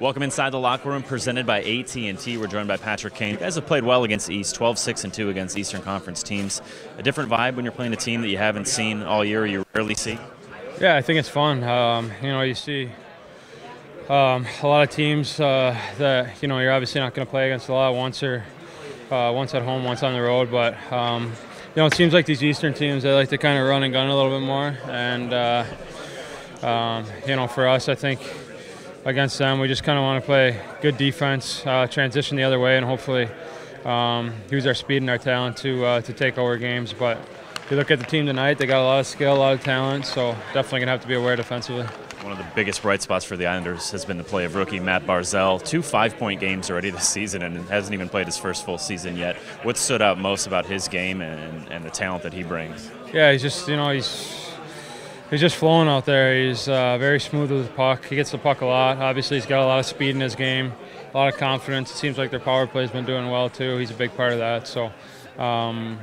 Welcome inside the locker room, presented by AT&T. We're joined by Patrick Kane. You guys have played well against East, 12-6 and 2 against Eastern Conference teams. A different vibe when you're playing a team that you haven't seen all year, or you rarely see. Yeah, I think it's fun. Um, you know, you see um, a lot of teams uh, that you know you're obviously not going to play against a lot once or uh, once at home, once on the road. But um, you know, it seems like these Eastern teams they like to kind of run and gun a little bit more. And uh, um, you know, for us, I think against them. We just kind of want to play good defense, uh, transition the other way, and hopefully um, use our speed and our talent to uh, to take over games. But if you look at the team tonight, they got a lot of skill, a lot of talent, so definitely gonna have to be aware defensively. One of the biggest bright spots for the Islanders has been the play of rookie Matt Barzal. Two five-point games already this season, and hasn't even played his first full season yet. What stood out most about his game and, and the talent that he brings? Yeah, he's just you know he's he's just flowing out there. He's uh, very smooth with the puck. He gets the puck a lot. Obviously, he's got a lot of speed in his game, a lot of confidence. It seems like their power play's been doing well too. He's a big part of that. So, um,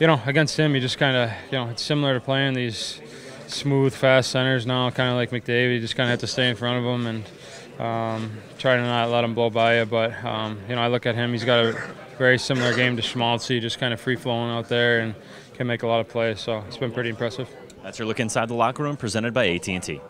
you know, against him, you just kind of, you know, it's similar to playing these smooth, fast centers now, kind of like McDavid. You just kind of have to stay in front of him and um, try to not let him blow by you. But, um, you know, I look at him, he's got a very similar game to Schmaltzy, just kind of free flowing out there and can make a lot of plays. So it's been pretty impressive. That's your look inside the locker room presented by AT&T.